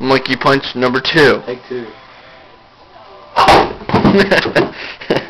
Monkey punch number two. Take two.